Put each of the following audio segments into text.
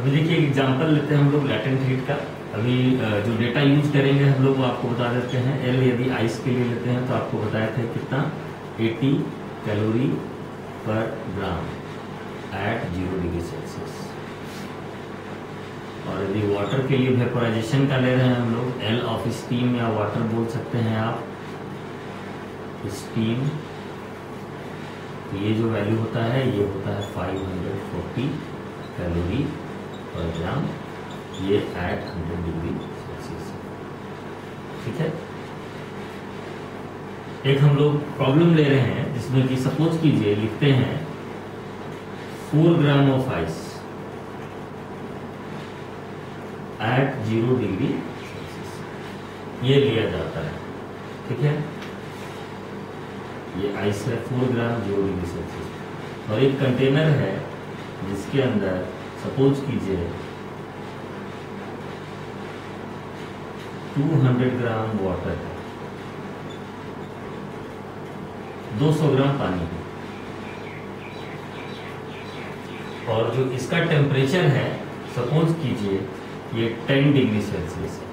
अभी देखिए एग्जांपल लेते हैं हम लोग लैटेंट हीट का। अभी जो डेटा यूज़ करेंगे हम लोग, वो आपको बता देते हैं। एल यदि आइस के लिए लेते हैं तो आपको बताया था कितना? 80 calorie per gram at zero degree Celsius और यदि वाटर के लिए वेपोराइजेशन का ले रहे हैं हम लोग एल ऑफ़ स्टीम या वाटर बोल सकते हैं आप। स्टीम ये जो वैल्यू होता है, ये होता है 540 कैलोरी पर ग्राम, ये एट 100 डिग्री सेल्सियस ठीक है? एक हम लोग प्रॉब्लम ले रहे हैं, जिसमें कि सपोज़ कीजिए, लिखते हैं four gram of ice at zero degree Celsius. ये लिया जाता है। ठीक है? ये आइस है four gram zero degree Celsius. और एक कंटेनर है, जिसके अंदर सपोज़ कीजिए 200 ग्राम वाटर है। 200 ग्राम पानी और जो इसका टेम्परेचर है, सपोज़ कीजिए, ये 10 डिग्री सेल्सियस है।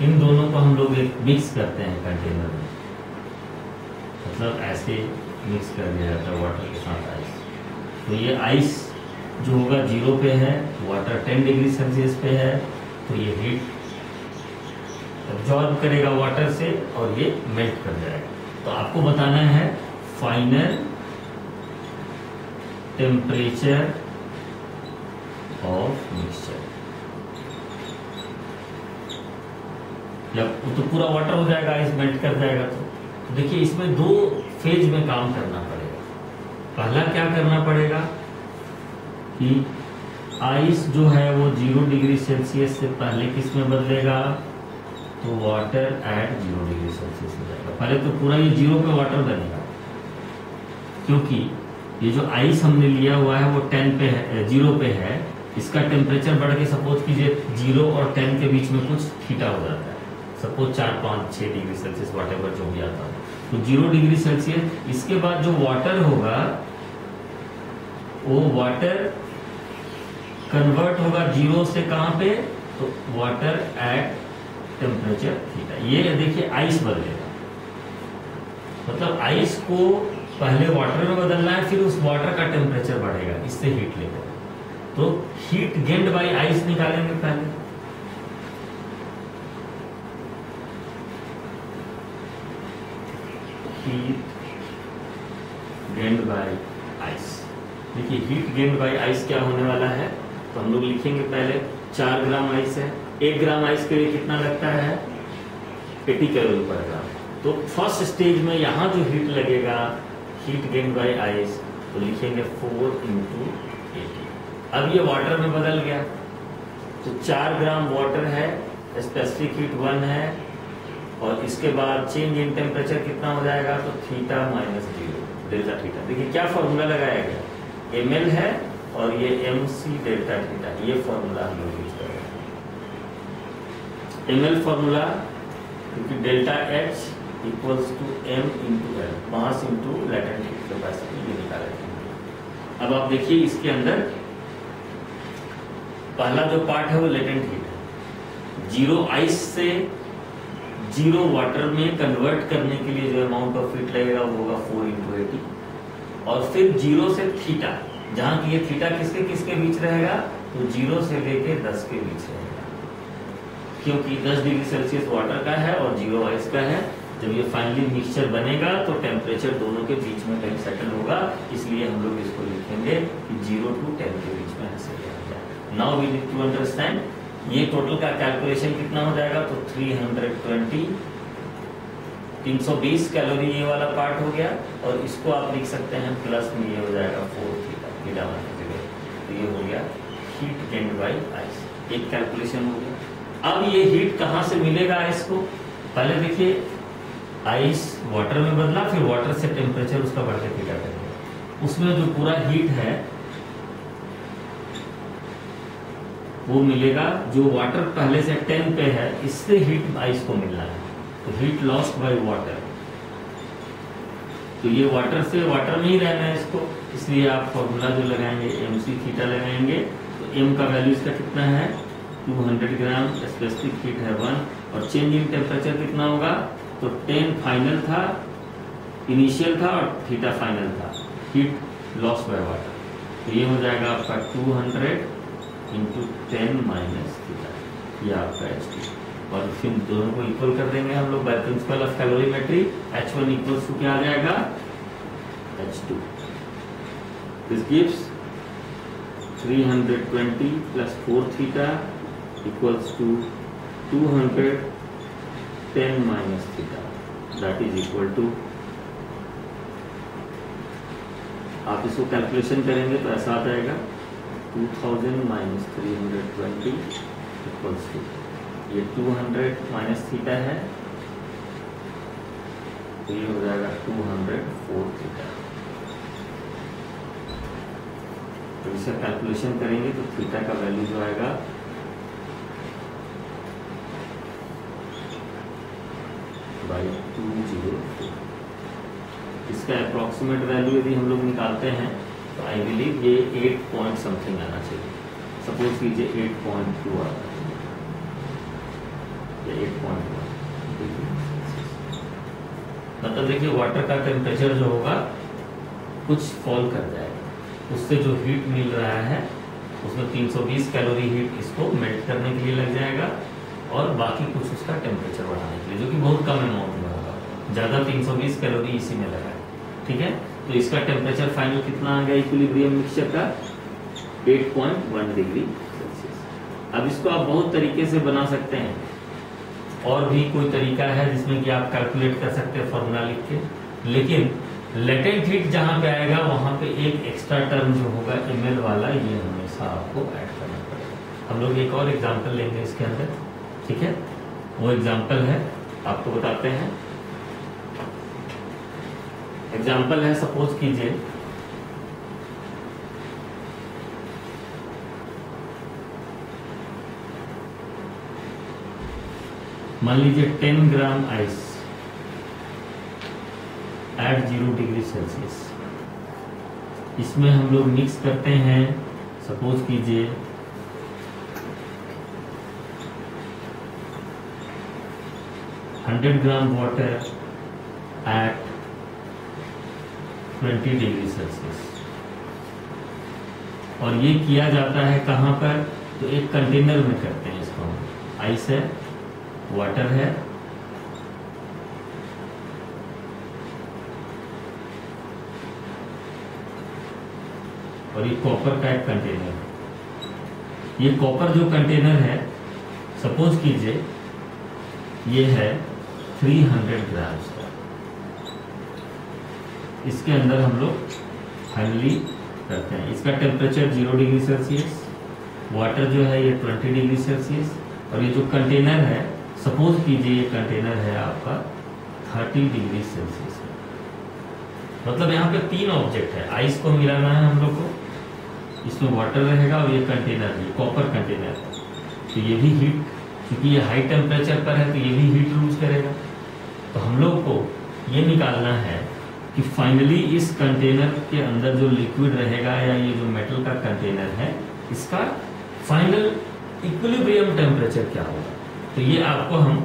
इन दोनों को हम लोग एक मिक्स करते हैं कंटेनर में। मतलब ऐसे मिक्स कर दिया जाता है वाटर के साथ आइस तो ये आइस जो होगा ज़ीरो पे है वाटर टेन डिग्री सेल्सियस पे है तो ये हीट एब्जॉर्ब करेगा वाटर से और ये मेल्ट कर जाएगा. तो आपको बताना है फाइनल टेम्परेचर ऑफ़ मिक्सचर जब तो पूरा वाटर हो जाएगा आइस मेल्ट कर जाएगा तो, तो देखिए इसमें दो फ़ेज़ में काम करना पड़ेगा। पहला क्या करना पड़ेगा? कि आइस जो है वो ज़ीरो डिग्री सेल्सियस से पहले किसमें बदलेगा? तो water at zero degree Celsius हो जाएगा पहले तो पूरा ये ज़ीरो पे वाटर बनेगा। क्योंकि ये जो आइस हमने लिया हुआ है, वो टेन पे है ज़ीरो पे है। इसका टेम्परेचर बढ़ के सपोज़ कीजिए ज़ीरो और टेन के बीच में कुछ थीटा हो जाता है। सपोज़ चार, पाँच छः डिग्री सेल्सियस वाटर जो भी आता है। तो ज़ीरो डिग्री सेल्सियस। इसके बाद जो वाटर होगा, वो वाटर कन्वर्ट होगा ज़ीरो से कहाँ पे? तो वाटर एट टेम्परेचर थीटा ये देखिए आइस बदलेगा मतलब आइस को पहले वाटर में बदलना है, फिर उस वाटर का टेम्परेचर बढ़ेगा, इससे हीट लेगा तो हीट गेंड बाई आइस निकालेंगे पहले। हीट गेंड बाई आइस देखिए हीट गेंड बाई आइस क्या होने वाला है? तो हम लोग लिखेंगे पहले चार ग्राम आइस है। एक ग्राम आइस के लिए कितना लगता है? एटी कैलोरी पर ग्राम तो फ़र्स्ट स्टेज में यहाँ जो हीट लगेगा हीट गेन बाय आइस तो लिखेंगे फोर इंटू एटी अब ये वाटर में बदल गया। तो चार ग्राम वाटर है स्पेसिफिक हीट वन है और इसके बाद चेंज इन टेम्परेचर कितना हो जाएगा तो theta minus zero delta theta देखिए, क्या फॉर्मूला लगाया गया? एम है और ये एम सी डेल्टा थीटा ये फॉर्मूला हम लोग यूज़ कर रहे हैं। एम एल फॉर्मूला क्योंकि delta H equals to M into L mass into latent heat capacity ये निकाले थे अब आप देखिए इसके अंदर, पहला जो पार्ट है वो लेटेंट हीट है। ज़ीरो आइस से ज़ीरो वाटर में कन्वर्ट करने के लिए जो अमाउंट ऑफ़ हीट लगेगा वो होगा फोर इंटू एटी और फिर ज़ीरो से थीटा जहाँ की ये थीटा किसके किसके बीच रहेगा? तो ज़ीरो से लेके दस के बीच रहेगा। क्योंकि 10 डिग्री सेल्सियस वाटर का है और ज़ीरो आइस का है। जब ये फाइनली मिक्सचर बनेगा तो टेम्परेचर दोनों के बीच में कहीं सेटल होगा। इसलिए हम लोग इसको लिखेंगे कि ज़ीरो टू टेन के बीच में ऐसे लिया जाए now we need to understand ये टोटल का कैलकुलेशन कितना हो जाएगा? तो 320 320 कैलोरी ये वाला पार्ट हो गया, और इसको आप लिख सकते हैं प्लस में ये हो जाएगा फोर थीटा तो ये हो गया हीट गेंड बाई आइस एक कैलकुलेशन हो गया। अब ये हीट कहाँ से मिलेगा आइस को पहले देखिए आइस वाटर में बदला, फिर वाटर से टेम्परेचर उसका बढ़ के थीटा कर उसमें जो पूरा हीट है वो मिलेगा जो वाटर पहले से 10 पे है, इससे हीट आइस को मिलना है। तो हीट लॉस्ट बाय वाटर तो ये वाटर से वाटर में ही रहना है इसको। इसलिए आप फॉर्मूला जो लगाएँगे एम सी थीटा लगाएँगे तो एम का वैल्यू इसका कितना है? 200 ग्राम स्पेसिफिक हीट है वन और चेंज इन टेम्परेचर कितना होगा? तो 10 फाइनल था इनिशियल था और थीटा फाइनल था। हीट लॉस बाय वाटर तो ये हो जाएगा आपका 200 hundred into ten minus theta ये आपका एच टी और फिर दोनों को इक्वल कर देंगे हम लोग by principle of calorimetry H one equals to क्या आ जाएगा? H two this gives 320 plus 4 theta equals to 210 minus theta. That is equal to, आप इसको कैलकुलेशन करेंगे तो ऐसा आ जाएगा 2000 minus three hundred twenty equals to ये 200 माइनस थीटा है। तो ये हो जाएगा 204 थीटा तो इसका कैलकुलेशन करेंगे तो थीटा का वैल्यू जो आएगा बाई टू ज़ीरो इसका अप्रोक्सीमेट वैल्यू यदि हम लोग निकालते हैं तो आई बिलीव ये एट पॉइंट समथिंग आना चाहिए। सपोज़ कीजिए एट पॉइंट टू आता है। एट पॉइंट मतलब देखिए वाटर का टेम्परेचर जो होगा, कुछ फॉल कर जाएगा। उससे जो हीट मिल रहा है, उसमें 320 कैलोरी हीट इसको मेल्ट करने के लिए लग जाएगा और बाकी कुछ उसका टेम्परेचर बढ़ाने के लिए, जो कि बहुत कम अमाउंट में होगा। ज़्यादा 320 कैलोरी इसी में लगा है। ठीक है? तो इसका टेम्परेचर फाइनल कितना आ गया इक्विलिब्रियम मिक्सचर का? 8.1 डिग्री सेल्सियस अब इसको आप बहुत तरीके से बना सकते हैं। और भी कोई तरीका है जिसमें कि आप कैलकुलेट कर सकते हैं फॉर्मूला लिख के। लेकिन लेटेंट हीट जहाँ पे आएगा, वहाँ पे एक एक्स्ट्रा टर्म जो होगा एमएल वाला, ये हमेशा आपको ऐड करना पड़ेगा। हम लोग एक और एग्जांपल लेंगे इसके अंदर। ठीक है? वो एग्जांपल है। आपको बताते हैं। एग्जांपल है सपोज़ कीजिए। मान लीजिए 10 gram ice at zero degree Celsius इसमें हम लोग मिक्स करते हैं सपोज़ कीजिए। Hundred gram water at twenty degree Celsius. और ये किया जाता है कहाँ पर? तो एक कंटेनर में करते हैं इसको आइस है, वाटर है, और ये कॉपर का एक कंटेनर है। ये कॉपर जो कंटेनर है, सपोज़ कीजिए, ये है 300 ग्राम्स। इसके अंदर हम लोग फाइनली करते हैं। इसका temperature zero degree Celsius water जो है ये 20 डिग्री सेल्सियस और ये जो कंटेनर है सपोज़ कीजिए ये कंटेनर है आपका 30 डिग्री सेल्सियस मतलब यहाँ पे तीन ऑब्जेक्ट है। आइस को मिलाना है हम लोग को, इसमें वाटर रहेगा और ये कंटेनर है कॉपर कंटेनर है तो ये भी हीट क्योंकि ये हाई टेम्परेचर पर है तो ये भी हीट लूज करेगा। तो हम लोग को ये निकालना है कि फाइनली इस कंटेनर के अंदर जो लिक्विड रहेगा या ये जो मेटल का कंटेनर है, इसका फाइनल इक्विलिब्रियम टेम्परेचर क्या होगा? तो ये आपको हम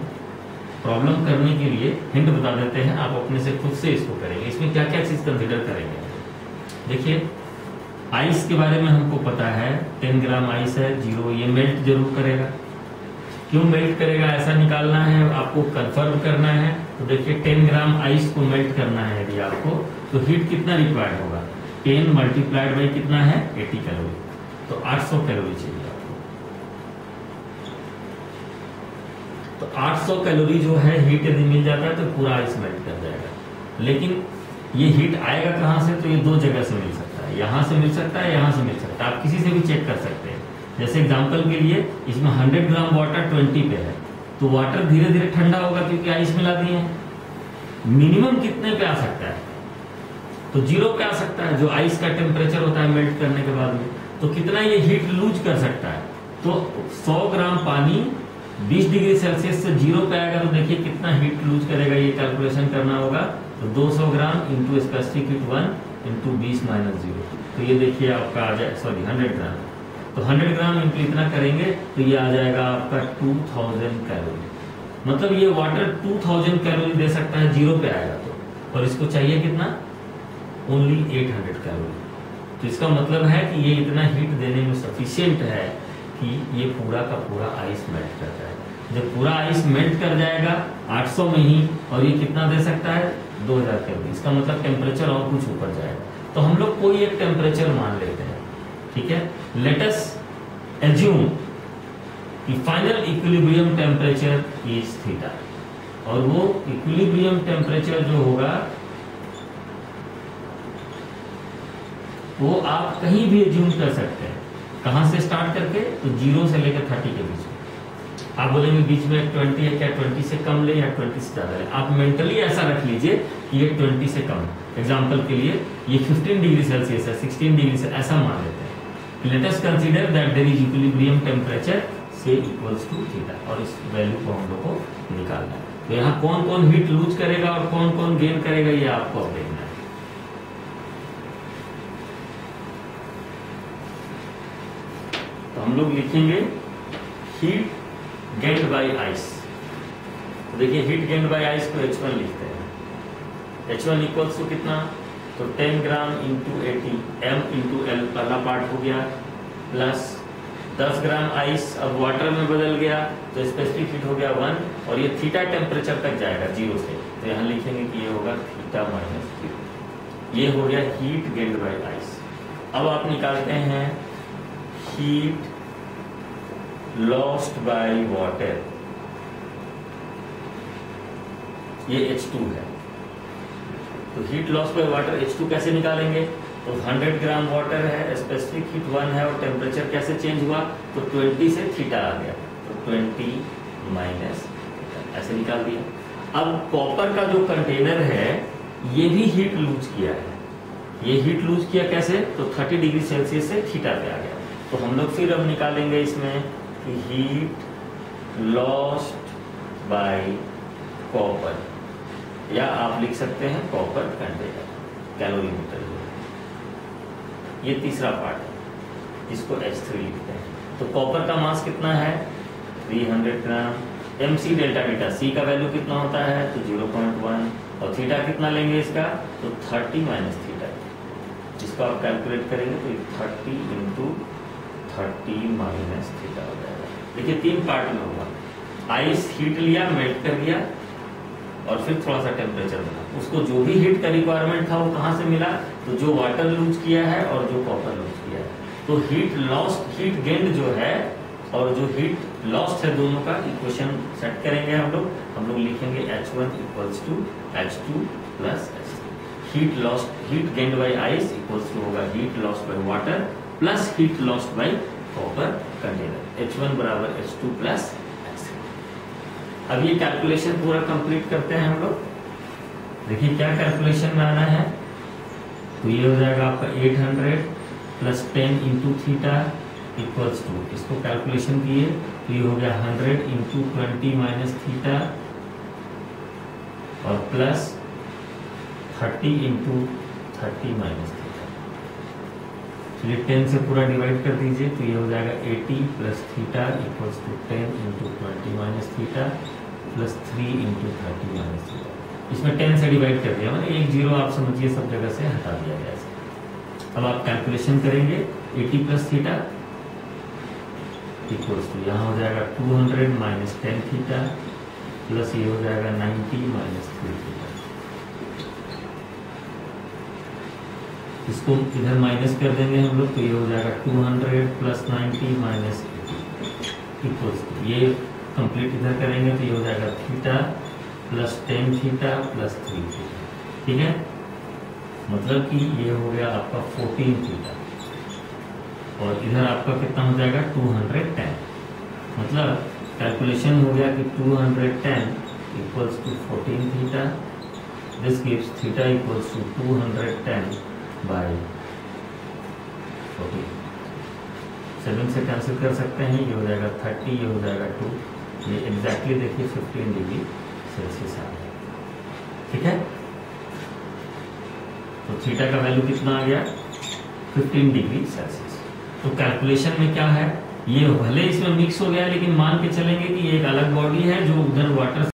प्रॉब्लम करने के लिए हिंट बता देते हैं। आप अपने से खुद से इसको करेंगे। इसमें क्या क्या चीज़ कंसिडर करेंगे? देखिए आइस के बारे में हमको पता है। टेन ग्राम आइस है ज़ीरो ये मेल्ट ज़रूर करेगा। क्यों मेल्ट करेगा? ऐसा निकालना है, आपको कंफर्म करना है। तो देखिए 10 ग्राम आइस को मेल्ट करना है यदि आपको तो हीट कितना रिक्वायर्ड होगा? 10 मल्टीप्लाइड बाई कितना है? 80 कैलोरी तो 800 कैलोरी चाहिए आपको। तो 800 कैलोरी जो है हीट यदि मिल जाता है तो पूरा आइस मेल्ट कर जाएगा। लेकिन ये हीट आएगा कहाँ से? तो ये दो जगह से मिल सकता है। यहाँ से मिल सकता है, यहाँ से मिल सकता है। आप किसी से भी चेक कर सकते हैं। जैसे एग्जांपल के लिए, इसमें 100 ग्राम वाटर 20 पे है। तो वाटर धीरे धीरे ठंडा होगा क्योंकि आइस मिला दिए हैं। मिनिमम कितने पे आ सकता है? तो ज़ीरो पे आ सकता है, जो आइस का टेम्परेचर होता है मेल्ट करने के बाद में। तो कितना ये हीट लूज कर सकता है? तो 100 ग्राम पानी 20 डिग्री सेल्सियस से ज़ीरो पे आएगा तो देखिए कितना हीट लूज करेगा, ये कैलकुलेशन करना होगा। तो 200 gram into specific heat one into बीस माइनस ज़ीरो तो ये देखिए आपका आ जाए सॉरी 100 ग्राम। तो 100 ग्राम इंटू इतना करेंगे तो ये आ जाएगा आपका 2000 कैलोरी। मतलब ये वाटर 2000 कैलोरी दे सकता है, ज़ीरो पे आएगा तो। और इसको चाहिए कितना? ओनली 800 कैलोरी तो इसका मतलब है कि ये इतना हीट देने में सफिशियंट है कि ये पूरा का पूरा आइस मेल्ट कर जाएगा जब पूरा आइस मेल्ट कर जाएगा 800 में ही, और ये कितना दे सकता है? 2000 कैलोरी इसका मतलब टेम्परेचर और कुछ ऊपर जाएगा। तो हम लोग कोई एक टेम्परेचर मान हैं ठीक है? लेटस एज्यूम कि final equilibrium temperature is theta और वो इक्विलिब्रियम टेम्परेचर जो होगा, वो आप कहीं भी एज्यूम कर सकते हैं। कहाँ से स्टार्ट करके? तो ज़ीरो से लेकर थर्टी के बीच में। आप बोलेंगे बीच में ट्वेंटी है, क्या ट्वेंटी से कम ले या ट्वेंटी से ज़्यादा ले? आप मेंटली ऐसा रख लीजिए कि ये ट्वेंटी से कम। एग्ज़ाम्पल के लिए, ये फिफ्टीन डिग्री सेल्सियस है सिक्सटीन डिग्री से ऐसा मान लेते हैं। Let us consider that there is equilibrium temperature से इक्वल्स टू थीटा और इस वैल्यू को हम लोग को निकालना है। तो यहाँ कौन कौन हीट लूज करेगा और कौन कौन गेन करेगा, ये आपको अब देखना है। तो हम लोग लिखेंगे हीट गेंड बाय आइस देखिए हीट गेंड बाय आइस को एच वन लिखते हैं। एच वन इक्वल्स टू कितना? तो 10 gram into eighty M into L पहला पार्ट हो गया प्लस 10 ग्राम आइस अब वाटर में बदल गया तो स्पेसिफिक हीट हो गया वन और ये थीटा टेम्परेचर तक जाएगा ज़ीरो से। तो यहाँ लिखेंगे कि ये होगा थीटा माइनस ये हो गया हीट गेंड बाय आइस अब आप निकालते हैं हीट लॉस्ट बाय वाटर ये H2 है। तो heat loss by water H2 कैसे निकालेंगे? तो 100 ग्राम वाटर है स्पेसिफिक हीट वन है और टेम्परेचर कैसे चेंज हुआ? तो 20 से थीटा आ गया। तो 20 माइनस ऐसे निकाल दिया। अब कॉपर का जो कंटेनर है, ये भी हीट लूज किया है। ये हीट लूज किया कैसे? तो 30 डिग्री सेल्सियस से थीटा पे आ गया। तो हम लोग फिर अब निकालेंगे इसमें कि हीट लॉस्ट बाय कॉपर या आप लिख सकते हैं कॉपर कंटेनर कैलोरीमीटर ये तीसरा पार्ट है इसको H3 लिखते हैं। तो कॉपर का मास कितना है? 300 gram M C delta beta C का वैल्यू कितना होता है? तो 0.1 और थीटा कितना लेंगे इसका? तो 30 माइनस थीटा जिसको आप कैलकुलेट करेंगे तो 30 इंटू थर्टी माइनस थीटा हो जाएगा। देखिए, तीन पार्ट में होगा आइस हीट लिया मेल्ट कर दिया। और फिर थोड़ा सा टेम्परेचर बना। उसको जो भी हीट का रिक्वायरमेंट था वो कहाँ से मिला? तो जो वाटर लूज किया है और जो कॉपर लूज किया है। तो हीट लॉस्ट हीट गेंद जो है और जो हीट लॉस्ट है दोनों का इक्वेशन सेट करेंगे हम लोग। हम लोग लिखेंगे H one equals to H two plus H heat lost heat gained by ice equals to होगा heat lost by water plus heat lost by copper container H one बराबर एच टू प्लस अब ये calculation पूरा complete करते हैं हम लोग। देखिए क्या कैलकुलेशन में आना है। तो ये हो जाएगा आपका 800 plus ten into theta equals to इसको कैलकुलेशन किए तो ये हो गया 100 इंटू ट्वेंटी माइनस थीटा और प्लस 30 इंटू थर्टी माइनस चलिए टेन से पूरा डिवाइड कर दीजिए तो ये हो जाएगा 80 plus theta equals to ten into twenty minus theta plus three into thirty minus theta इसमें टेन से डिवाइड कर दिया मतलब एक ज़ीरो आप समझिए सब जगह से हटा दिया गया अब आप कैलकुलेशन करेंगे 80 प्लस थीटा इक्वल्स टू यहाँ हो जाएगा 200 माइनस टेन थीटा प्लस ये हो जाएगा 90 माइनस थ्री थीटा इसको इधर माइनस कर देंगे हम लोग तो ये हो जाएगा 200 प्लस 90 माइनस इक्वल्स ये कंप्लीट इधर करेंगे तो ये हो जाएगा theta plus ten theta plus three theta ठीक है? मतलब कि ये हो गया आपका फोर्टीन थीटा और इधर आपका कितना हो जाएगा? टू हंड्रेड टेन मतलब कैलकुलेशन हो गया कि two hundred ten equals to fourteen theta this gives theta equals to two hundred ten by fourteen seven से कैंसिल कर सकते हैं, ये हो जाएगा थर्टी ये हो जाएगा टू ये एग्जैक्टली देखिए 15 डिग्री सेल्सियस आ गया। ठीक है? तो थीटा का वैल्यू कितना आ गया? 15 डिग्री सेल्सियस तो कैलकुलेशन में क्या है? ये भले इसमें मिक्स हो गया, लेकिन मान के चलेंगे कि ये एक अलग बॉडी है जो उधर वाटर